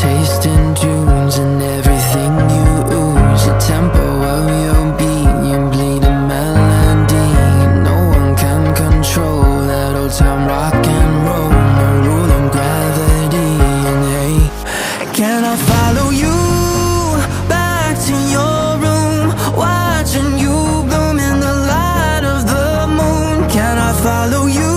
Tasting tunes and everything you ooze. The tempo of your being, bleeding melody. No one can control that old time rock and roll No rule of gravity. And hey Can I follow you back to your room? Watching you bloom in the light of the moon. Can I follow you